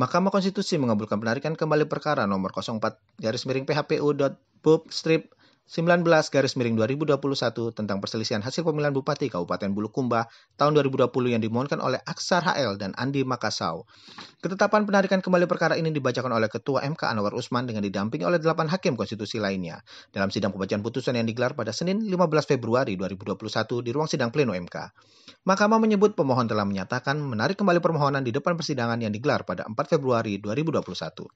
Mahkamah Konstitusi mengabulkan penarikan kembali perkara nomor 04 garis miring PHPU pub strip 19 garis miring 2021 tentang perselisihan hasil pemilihan Bupati Kabupaten Bulukumba tahun 2020 yang dimohonkan oleh Aksar HL dan Andi Makasau. Ketetapan penarikan kembali perkara ini dibacakan oleh Ketua MK Anwar Usman dengan didampingi oleh delapan hakim konstitusi lainnya dalam sidang pembacaan putusan yang digelar pada Senin 15 Februari 2021 di ruang sidang pleno MK. Mahkamah menyebut pemohon telah menyatakan menarik kembali permohonan di depan persidangan yang digelar pada 4 Februari 2021.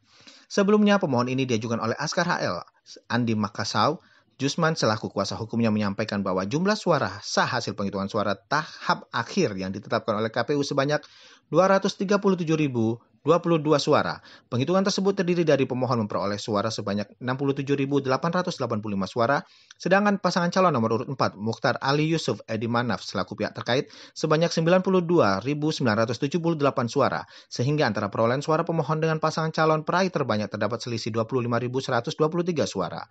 Sebelumnya pemohon ini diajukan oleh Askar HL, Andi Makasau, Jusman selaku kuasa hukumnya menyampaikan bahwa jumlah suara sah hasil penghitungan suara tahap akhir yang ditetapkan oleh KPU sebanyak 237.022 suara. Penghitungan tersebut terdiri dari pemohon memperoleh suara sebanyak 67.885 suara, sedangkan pasangan calon nomor urut 4 Mukhtar Ali Yusuf Edi Manaf selaku pihak terkait sebanyak 92.978 suara, sehingga antara perolehan suara pemohon dengan pasangan calon peraih terbanyak terdapat selisih 25.123 suara.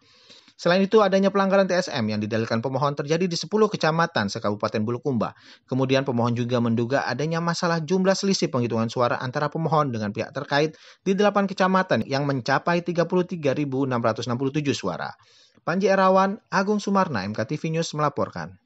Selain itu, adanya pelanggaran TSM yang didalilkan pemohon terjadi di 10 kecamatan sekabupaten Bulukumba. Kemudian pemohon juga menduga adanya masalah jumlah selisih penghitungan suara antara pemohon dengan pihak terkait di 8 kecamatan yang mencapai 33.667 suara. Panji Erawan, Agung Sumarna, MKTV News melaporkan.